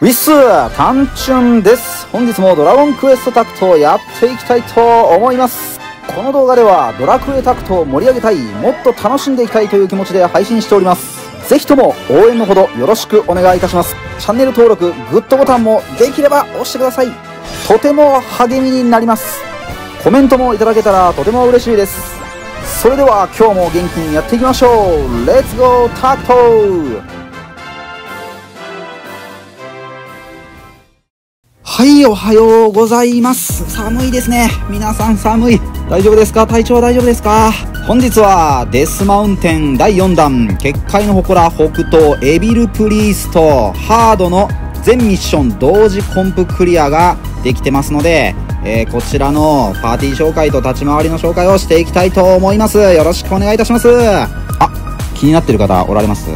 ウィスタンチュンです。本日もドラゴンクエストタクトをやっていきたいと思います。この動画ではドラクエタクトを盛り上げたいもっと楽しんでいきたいという気持ちで配信しております。ぜひとも応援のほどよろしくお願いいたします。チャンネル登録グッドボタンもできれば押してくださいとても励みになります。コメントもいただけたらとても嬉しいです。それでは今日も元気にやっていきましょう。レッツゴータクトはい、おはようございます。寒いですね。皆さん寒い。大丈夫ですか？体調は大丈夫ですか？本日はデスマウンテン第4弾、結界の祠北東エビルプリースト。ハードの全ミッション同時コンプクリアができてますので、えー、こちらのパーティー紹介と立ち回りの紹介をしていきたいと思います。よろしくお願いいたします。あ、気になってる方おられます。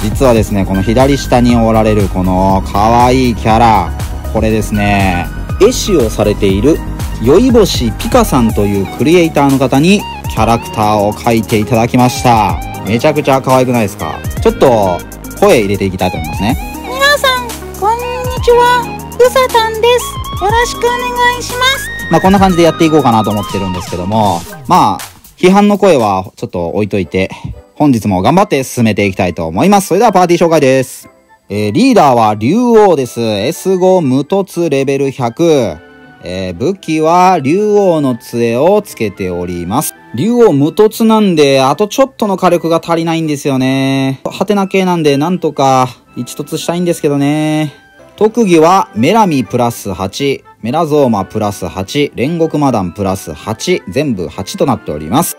実はですね、この左下におられるこの可愛いキャラ、これですね絵師をされている酔い星ピカさんというクリエイターの方にキャラクターを描いていただきました。めちゃくちゃ可愛くないですか？ちょっと声入れていきたいと思いますね。皆さんこんにちは。うさたんです。よろしくお願いしますまあこんな感じでやっていこうかなと思ってるんですけどもまあ批判の声はちょっと置いといて本日も頑張って進めていきたいと思いますそれではパーティー紹介ですえー、リーダーは竜王です。S5 無凸レベル100。えー、武器は竜王の杖をつけております。竜王無凸なんで、あとちょっとの火力が足りないんですよね。ハテナ系なんで、なんとか一突したいんですけどね。特技はメラミプラス8、メラゾーマプラス8、煉獄マダンプラス8、全部8となっております。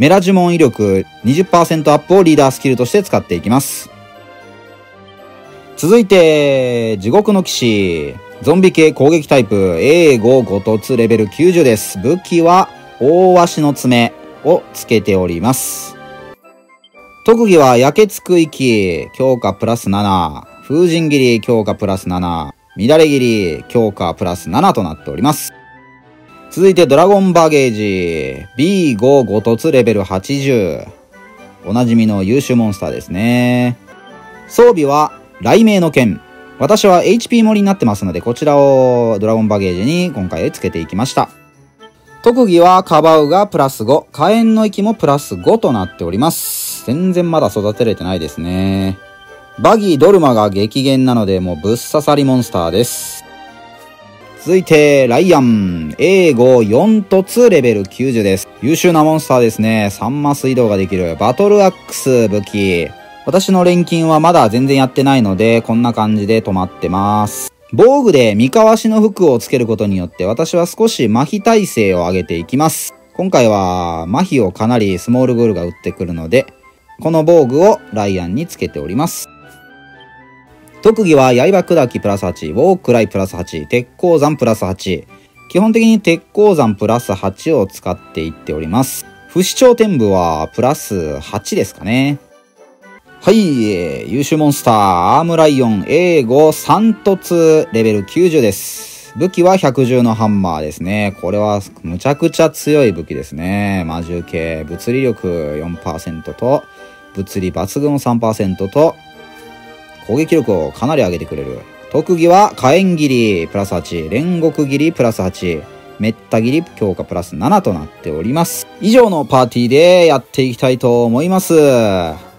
メラ呪文威力20%アップをリーダースキルとして使っていきます。続いて、地獄の騎士。ゾンビ系攻撃タイプ A5 5突レベル90です。武器は大足の爪をつけております。特技は焼けつく息、強化プラス7、風神切り強化プラス7、乱れ切り強化プラス7となっております。続いてドラゴンバゲージ B5 5突レベル80。おなじみの優秀モンスターですね。装備は雷鳴の剣。私は HP 盛りになってますので、こちらをドラゴンバゲージに今回つけていきました。特技はカバウがプラス5、火炎の息もプラス5となっております。全然まだ育てれてないですね。バギードルマが激減なのでもうぶっ刺さりモンスターです。続いて、ライアン。A54 突レベル90です。優秀なモンスターですね。3マス移動ができる。バトルアックス武器。私の錬金はまだ全然やってないので、こんな感じで止まってます。防具で三河しの服をつけることによって私は少し麻痺耐性を上げていきます。今回は麻痺をかなりスモールグールが打ってくるので、この防具をライアンにつけております。特技は刃砕きプラス8、ウォークライプラス8、鉄鉱山プラス8。基本的に鉄鉱山プラス8を使っていっております。不死鳥天部はプラス8ですかね。はい、えー、優秀モンスター、アームライオン A5 3突レベル90です。武器は百獣のハンマーですね。これはむちゃくちゃ強い武器ですね。魔獣系、物理力4%と、物理抜群3%と、攻撃力をかなり上げてくれる。特技は火炎切りプラス8、煉獄切りプラス8、めった切り強化プラス7となっております。以上のパーティーでやっていきたいと思います。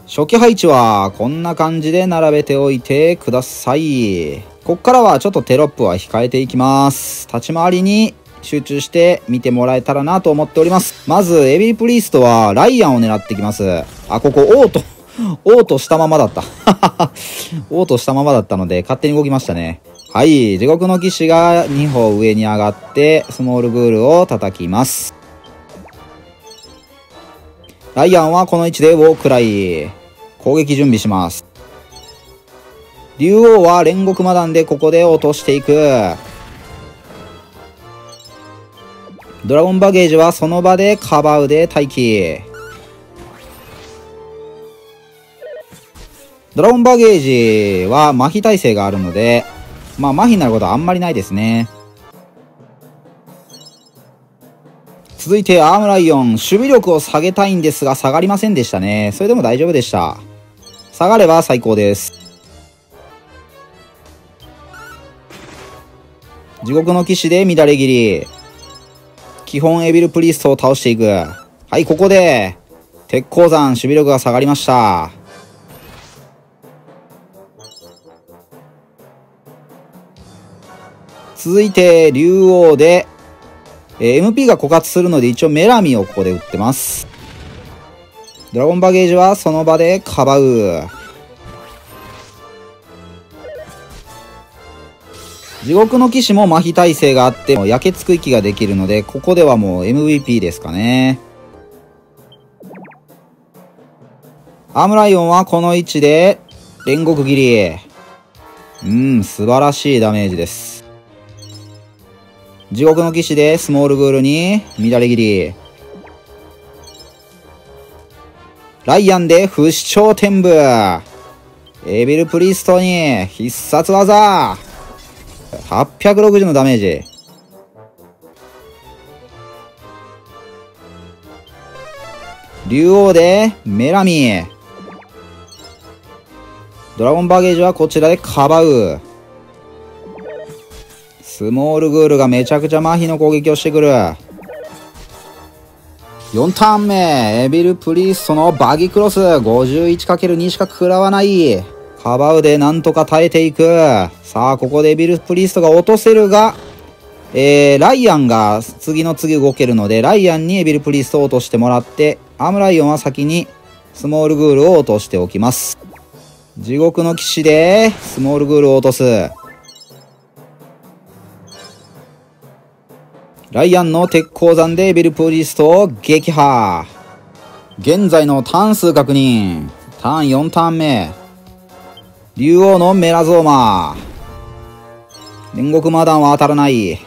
初期配置はこんな感じで並べておいてください。こっからはちょっとテロップは控えていきます。立ち回りに集中して見てもらえたらなと思っております。まず、エビープリーストはライアンを狙ってきます。あ、ここ、オート。オートしたままだった。オートしたままだったので、勝手に動きましたね。はい。地獄の騎士が2歩上に上がって、スモールグールを叩きます。ライアンはこの位置でウォークライ。攻撃準備します。竜王は煉獄マダンでここで落としていく。ドラゴンバゲージはその場でカバウで待機。ドラゴンバゲージは麻痺耐性があるので、まあ麻痺になることはあんまりないですね。続いてアームライオン、守備力を下げたいんですが下がりませんでしたね。それでも大丈夫でした。下がれば最高です。地獄の騎士で乱れ切り。基本エビルプリストを倒していく。はい、ここで、鉄鉱山守備力が下がりました。続いて、竜王で、えー、MP が枯渇するので一応メラミをここで打ってます。ドラゴンバゲージはその場でかばう。地獄の騎士も麻痺耐性があっても、焼けつく息ができるので、ここではもう MVP ですかね。アームライオンはこの位置で、煉獄切り。うん、素晴らしいダメージです。地獄の騎士でスモールグールに乱れ切り。ライアンで不死鳥天部。エビルプリストに必殺技。860のダメージ。竜王でメラミ。ドラゴンバゲージはこちらでカバウ。スモールグールがめちゃくちゃ麻痺の攻撃をしてくる。4ターン目、エビル・プリーストのバギクロス、51×2 しか食らわない。カバウでなんとか耐えていく。さあ、ここでエビル・プリーストが落とせるが、えー、ライアンが次の次動けるので、ライアンにエビル・プリーストを落としてもらって、アムライオンは先にスモールグールを落としておきます。地獄の騎士で、スモールグールを落とす。ライアンの鉄鉱山でベルプリストを撃破。現在のターン数確認。ターン4ターン目。竜王のメラゾーマ。煉獄マダンは当たらない。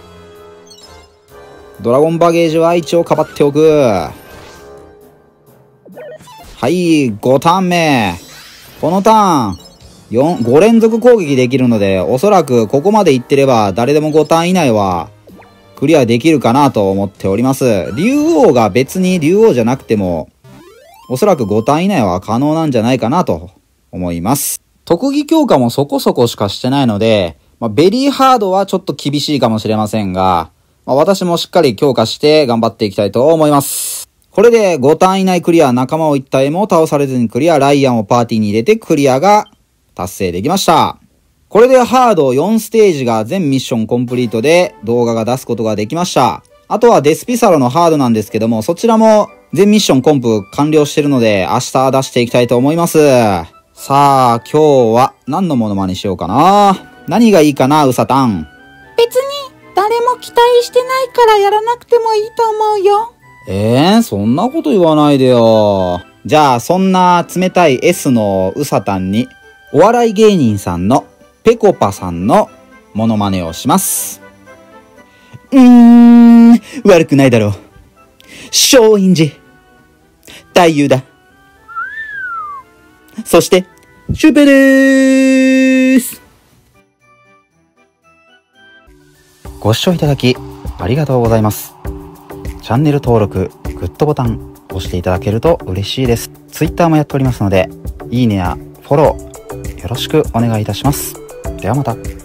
ドラゴンバゲージは一応かばっておく。はい、5ターン目。このターン、4、5連続攻撃できるので、おそらくここまでいってれば誰でも5ターン以内はクリアできるかなと思っております。竜王が別に竜王じゃなくても、おそらく5ターン以内は可能なんじゃないかなと思います。特技強化もそこそこしかしてないので、まあ、ベリーハードはちょっと厳しいかもしれませんが、まあ、私もしっかり強化して頑張っていきたいと思います。これで5ターン以内クリア、仲間を一体も倒されずにクリア、ライアンをパーティーに入れてクリアが達成できました。これでハード4ステージが全ミッションコンプリートで動画が出すことができました。あとはデスピサロのハードなんですけども、そちらも全ミッションコンプ完了してるので明日出していきたいと思います。さあ、今日は何のモノマネしようかな？何がいいかな、うさたん？別に誰も期待してないからやらなくてもいいと思うよ。えー、そんなこと言わないでよ。じゃあ、そんな冷たい S のうさたんに、お笑い芸人さんのぺこぱさんのモノマネをします。うーん、悪くないだろう。松陰寺、太夫だ。そして、シュペでーす。ご視聴いただき、ありがとうございます。チャンネル登録、グッドボタン、押していただけると嬉しいです。Twitter もやっておりますので、いいねやフォロー、よろしくお願いいたします。ではまた。